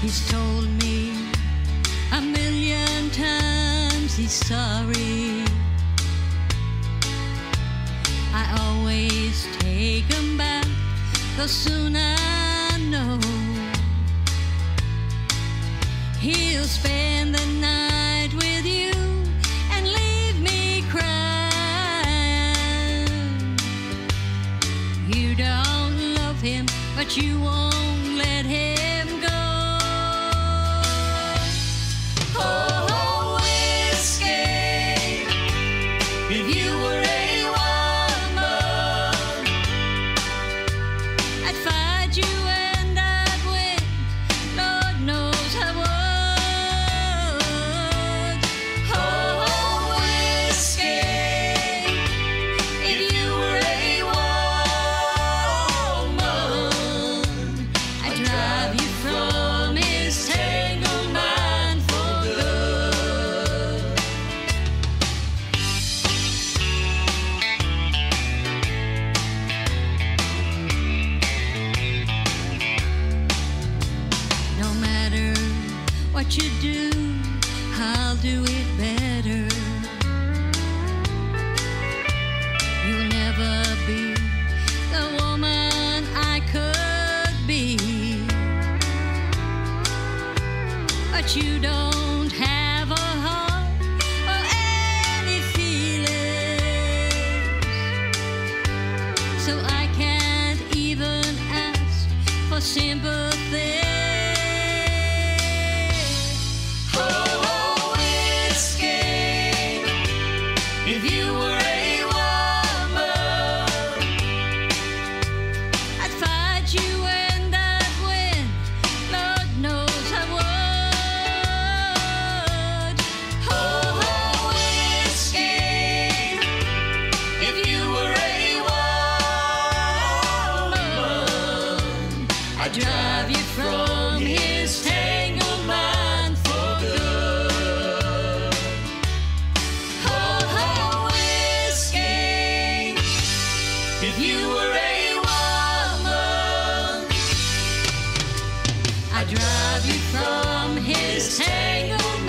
He's told me a million times he's sorry. I always take him back the soon I know he'll spend the night with you and leave me crying. You don't love him, but you won't what you do, I'll do it better. You'll never be the woman I could be. But you don't have a heart or any feelings. So I can't even ask for sympathy. I'd drive you from his tangled mind for good. Oh, whiskey, if you were a woman, I'd drive you from his tangled